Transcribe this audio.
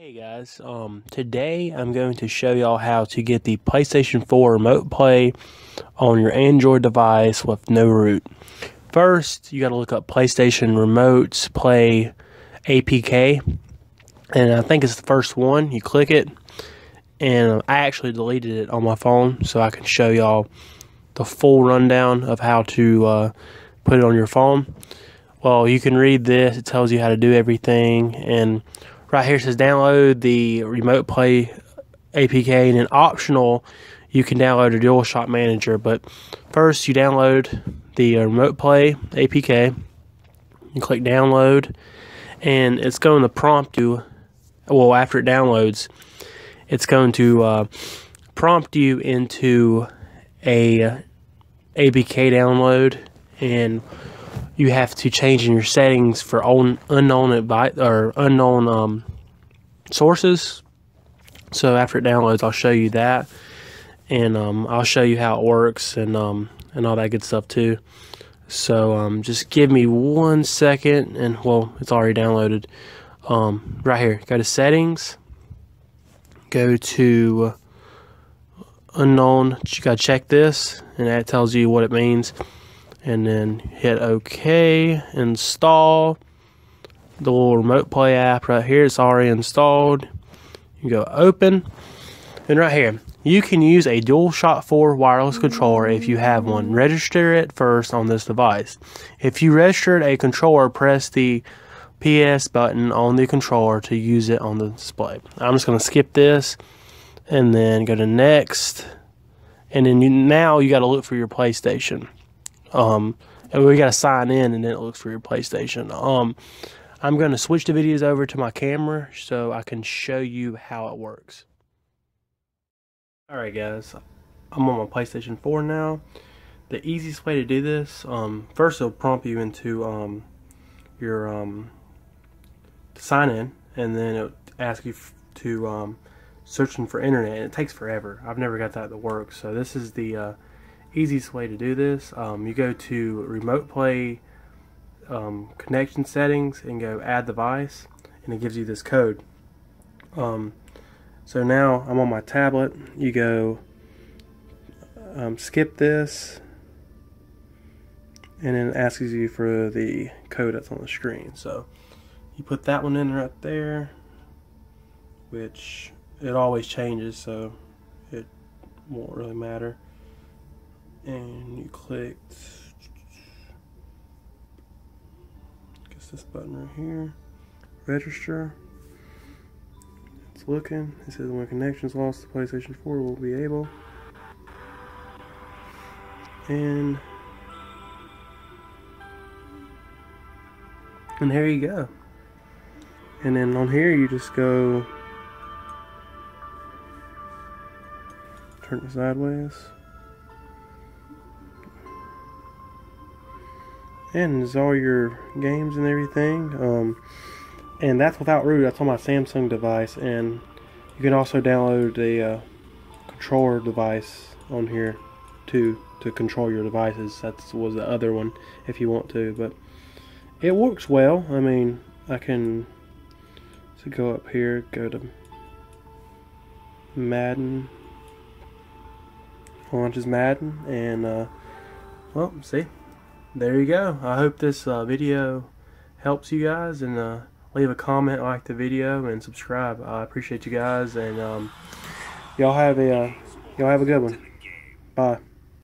Hey guys, um, today I'm going to show y'all how to get the PlayStation 4 Remote Play on your Android device with no root. First, you got to look up PlayStation Remote Play APK, and I think it's the first one. You click it, and I actually deleted it on my phone so I can show y'all the full rundown of how to uh, put it on your phone. Well, you can read this, it tells you how to do everything, and right here says download the remote play apk and then optional you can download a Dual DualShock Manager but first you download the uh, remote play apk you click download and it's going to prompt you well after it downloads it's going to uh, prompt you into a apk download and you have to change in your settings for un- unknown advice or unknown um, sources. So after it downloads, I'll show you that, and um, I'll show you how it works and um, and all that good stuff too. So um, just give me one second, and well, it's already downloaded. Um, right here, go to settings, go to unknown. You gotta check this, and that tells you what it means and then hit OK, install the little remote play app right here. It's already installed. You go open, and right here, you can use a DualShock 4 wireless controller if you have one. Register it first on this device. If you registered a controller, press the PS button on the controller to use it on the display. I'm just going to skip this and then go to next. And then you, now you got to look for your PlayStation. Um, and we got to sign in and then it looks for your PlayStation. Um, I'm going to switch the videos over to my camera so I can show you how it works. Alright guys, I'm on my PlayStation 4 now. The easiest way to do this, um, first it'll prompt you into um, your um, sign in and then it'll ask you to um, searching for internet and it takes forever. I've never got that to work so this is the uh, easiest way to do this um, you go to remote play um, connection settings and go add device and it gives you this code. Um, so now I'm on my tablet. You go um, skip this and then it asks you for the code that's on the screen. So you put that one in right there which it always changes so it won't really matter and you clicked guess this button right here register. It's looking it says when connections lost to PlayStation 4 will be able. And and there you go. And then on here you just go turn it sideways and all your games and everything um, and that's without root that's on my Samsung device and you can also download a uh, controller device on here too to control your devices. That was the other one if you want to but it works well. I mean I can so go up here go to Madden. Launches Madden and uh, well see there you go. I hope this uh, video helps you guys and uh, leave a comment, like the video, and subscribe. I appreciate you guys and um, y'all have a uh, y'all have a good one. Bye.